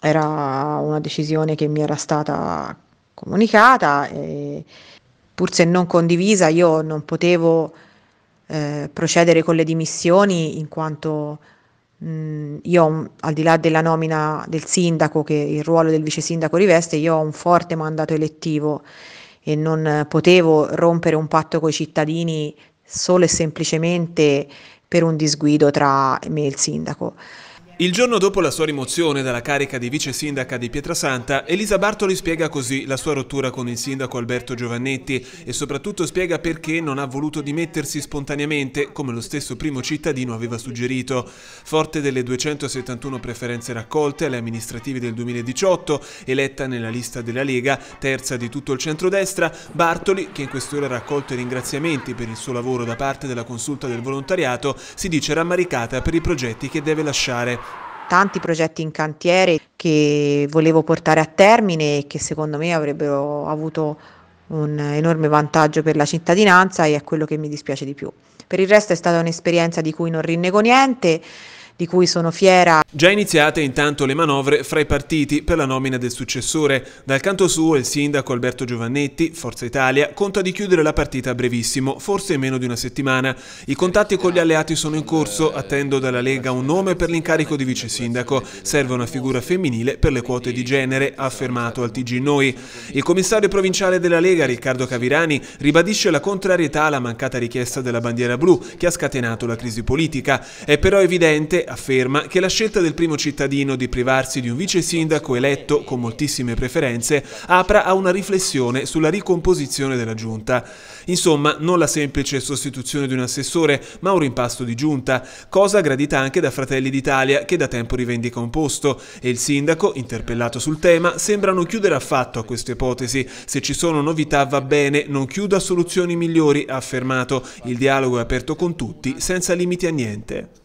era una decisione che mi era stata comunicata e pur se non condivisa io non potevo eh, procedere con le dimissioni in quanto mh, io al di là della nomina del sindaco che il ruolo del vice sindaco riveste io ho un forte mandato elettivo e non potevo rompere un patto con i cittadini solo e semplicemente per un disguido tra me e il sindaco. Il giorno dopo la sua rimozione dalla carica di vice sindaca di Pietrasanta, Elisa Bartoli spiega così la sua rottura con il sindaco Alberto Giovannetti e soprattutto spiega perché non ha voluto dimettersi spontaneamente, come lo stesso primo cittadino aveva suggerito. Forte delle 271 preferenze raccolte alle amministrative del 2018, eletta nella lista della Lega, terza di tutto il centrodestra, Bartoli, che in queste ore ha raccolto i ringraziamenti per il suo lavoro da parte della consulta del volontariato, si dice rammaricata per i progetti che deve lasciare tanti progetti in cantiere che volevo portare a termine e che secondo me avrebbero avuto un enorme vantaggio per la cittadinanza e è quello che mi dispiace di più. Per il resto è stata un'esperienza di cui non rinnego niente di cui sono fiera. Già iniziate intanto le manovre fra i partiti per la nomina del successore. Dal canto suo il sindaco Alberto Giovannetti, Forza Italia, conta di chiudere la partita a brevissimo, forse in meno di una settimana. I contatti con gli alleati sono in corso, attendo dalla Lega un nome per l'incarico di vice sindaco. Serve una figura femminile per le quote di genere, ha affermato al TG Noi. Il commissario provinciale della Lega, Riccardo Cavirani, ribadisce la contrarietà alla mancata richiesta della bandiera blu che ha scatenato la crisi politica. È però evidente, afferma che la scelta del primo cittadino di privarsi di un vice sindaco eletto con moltissime preferenze apra a una riflessione sulla ricomposizione della giunta. Insomma, non la semplice sostituzione di un assessore, ma un rimpasto di giunta, cosa gradita anche da Fratelli d'Italia che da tempo rivendica un posto e il sindaco, interpellato sul tema, sembra non chiudere affatto a questa ipotesi. Se ci sono novità va bene, non chiudo a soluzioni migliori, ha affermato. Il dialogo è aperto con tutti, senza limiti a niente.